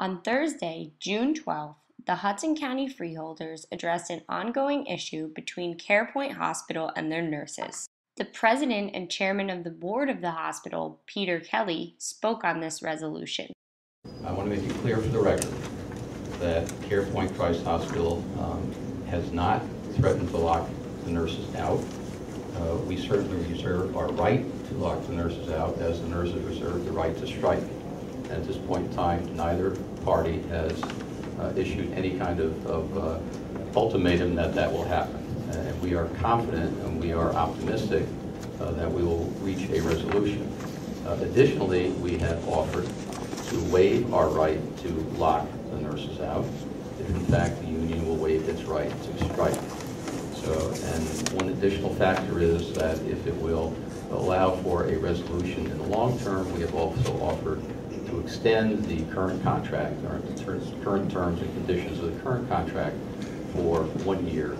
On Thursday, June 12th, the Hudson County freeholders addressed an ongoing issue between CarePoint Hospital and their nurses. The president and chairman of the board of the hospital, Peter Kelly, spoke on this resolution. I want to make it clear for the record that CarePoint Christ Hospital um, has not threatened to lock the nurses out. Uh, We certainly reserve our right to lock the nurses out, as the nurses reserve the right to strike. At this point in time, neither party has uh, issued any kind of- of uh, ultimatum that that will happen. And we are confident and we are optimistic uh, that we will reach a resolution. Uh, Additionally, we have offered to waive our right to lock the nurses out if in fact the union will waive its right to strike. So, and one additional factor is that if it will allow for a resolution in the long term, we have also offered to extend the current contract, or the ter- current terms and conditions of the current contract for one year.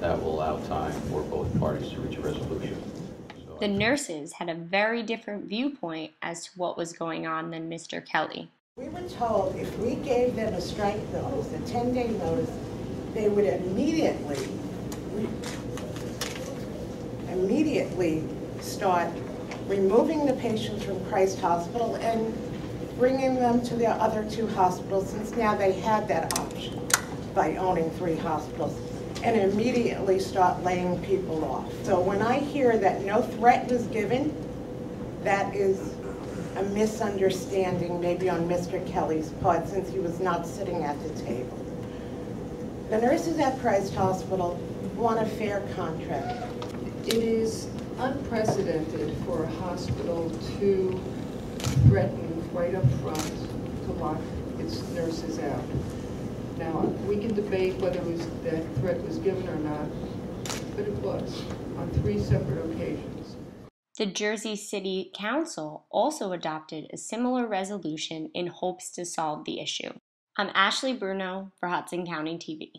That will allow time for both parties to reach a resolution. So The nurses had a very different viewpoint as to what was going on than Mr. Kelly. We were told if we gave them a strike notice, a 10-day notice, they would immediately, immediately start removing the patients from Christ Hospital and bringing them to the other two hospitals, since now they had that option by owning three hospitals, and immediately start laying people off. So when I hear that no threat was given, that is a misunderstanding maybe on Mr. Kelly's part since he was not sitting at the table. The nurses at Christ Hospital want a fair contract. It is unprecedented for a hospital to threaten right up front to lock its nurses out. Now, we can debate whether was, that threat was given or not, but it was on three separate occasions. The Jersey City Council also adopted a similar resolution in hopes to solve the issue. I'm Ashley Bruno for Hudson County TV.